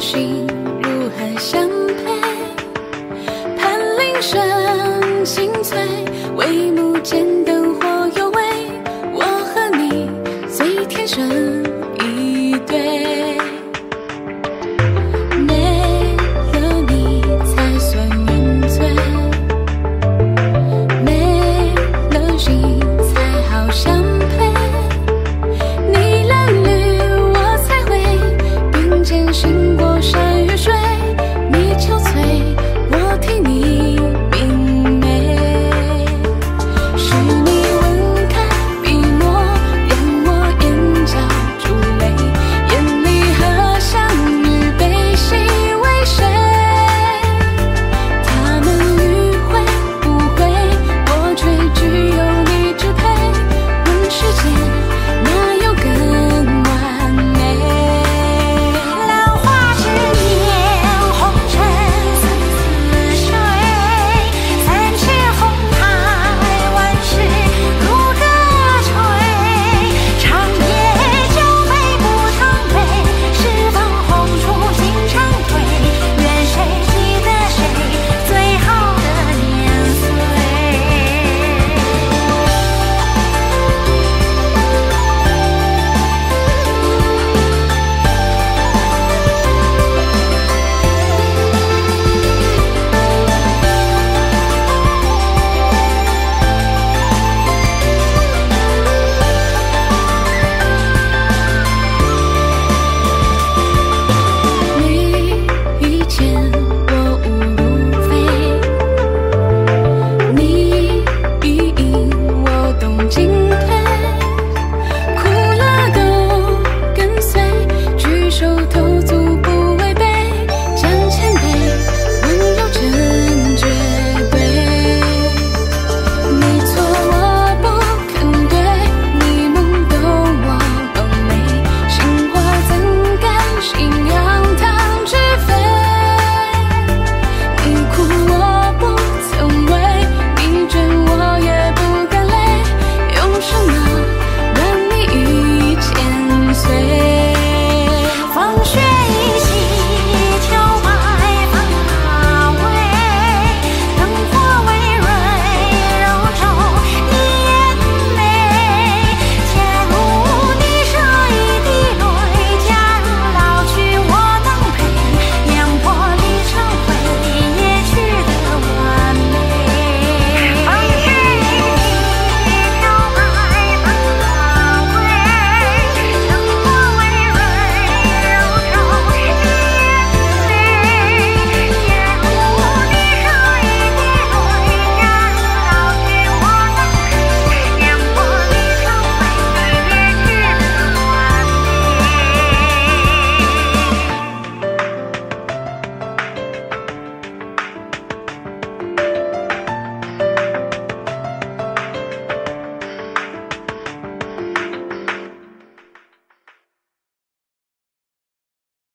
心如何相配盘铃声清脆帷幕间灯火幽微我和你最天生一对。没了你才算原醉没了心才好相配你褴褛我彩绘并肩行